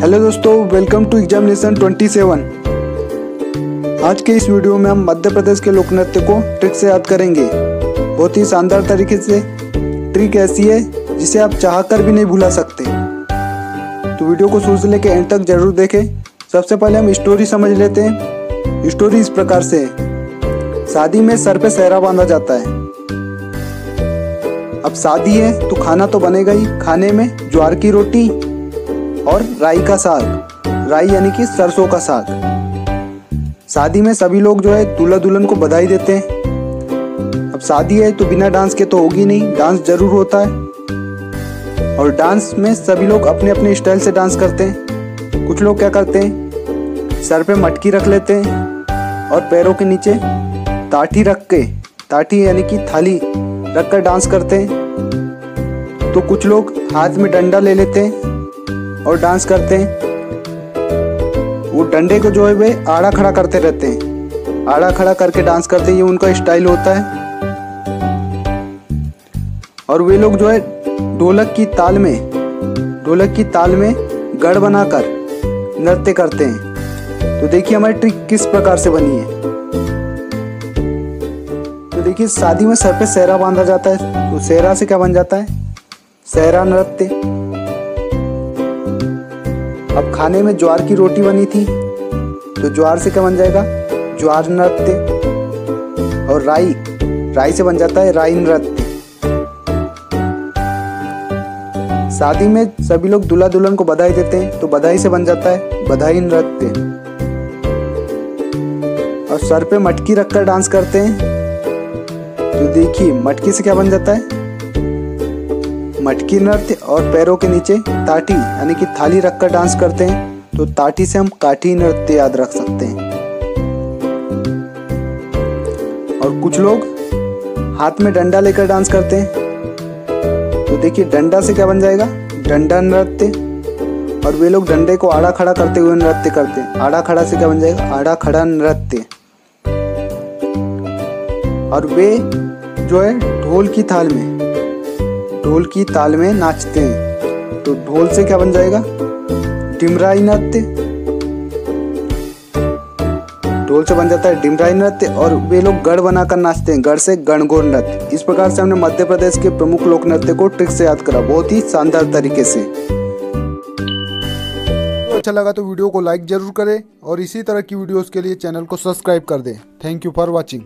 Hello दोस्तों welcome to examination 27 आज के इस वीडियो में हम मध्य प्रदेश के लोक नृत्य को ट्रिक से याद करेंगे। बहुत ही शानदार तरीके से ट्रिक ऐसी है, जिसे आप चाह कर भी नहीं भुला सकते। तो वीडियो को शुरू से लेकर एंड तक ज़रूर देखें। सबसे पहले हम स्टोरी समझ लेते हैं। स्टोरी इस प्रकार से है। शादी में सर पे सहरा बांधा जाता है। अब शादी है तो खाना तो बनेगा ही। खाने में ज्वार की रोटी और राई का साग। राई यानी कि सरसों का साग। शादी में सभी लोग जो है दूल्हा दुल्हन को बधाई देते हैं। अब शादी है तो बिना डांस के तो होगी नहीं। डांस ज़रूर होता है। और डांस में सभी लोग अपने अपने स्टाइल से डांस करते हैं। कुछ लोग क्या करते हैं? सर पे मटकी रख लेते हैं और पैरों के नीचे ताठी रख के ताठी यानी कि थाली रख कर डांस करते हैं। तो कुछ लोग हाथ में डंडा ले लेते हैं। और डांस करते हैं। वो डंडे को जो है वे आड़ा खड़ा करते रहते हैं। आड़ा खड़ा करके डांस करते हैं, ये उनका स्टाइल होता है। और वे लोग जो है ढोलक की ताल में, ढोलक की ताल में गढ़ बनाकर नृत्य करते हैं। तो देखिए हमारी ट्रिक किस प्रकार से बनी है। तो देखिए, शादी में सर पे सहरा बांधा जाता है तो सहरा से क्या बन जाता है? सहरा नृत्य। अब खाने में ज्वार की रोटी बनी थी तो ज्वार से क्या बन जाएगा? ज्वार नृत्य। और राई राई से बन जाता है राई नृत्य। शादी में सभी लोग दूल्हा दुल्हन को बधाई देते हैं तो बधाई से बन जाता है बधाई नृत्य। और सर पे मटकी रखकर डांस करते हैं। तो देखिए, मटकी से क्या बन जाता है? मटकी नृत्य और पैरों के नीचे ताटी, यानी कि थाली रखकर डांस करते हैं तो ताटी से हम काठी नृत्य याद रख सकते हैं। और कुछ लोग हाथ में डंडा लेकर डांस करते हैं। तो देखिए डंडा से क्या बन जाएगा? डंडा नृत्य। और वे लोग डंडे को आड़ा खड़ा करते हुए नृत्य करते हैं। आड़ा खड़ा से क्या बन जाएगा? आड़ा खड़ा नृत्य। और वे जो है ढोल की थाल में ढोल की ताल में नाचते हैं। तो ढोल से क्या बन जाएगा? डिमराई नृत्य। ढोल से बन जाता है डिमराई नृत्य और वे लोग गढ़ बनाकर नाचते हैं। गढ़ से गणगौर नृत्य। इस प्रकार से हमने मध्य प्रदेश के प्रमुख लोक नृत्य को ट्रिक से याद करा। बहुत ही शानदार तरीके से। अच्छा लगा तो वीडियो को लाइक ज़रूर करें और इसी तरह की वीडियोस के लिए चैनल को सब्सक्राइब कर दें। Thank you for watching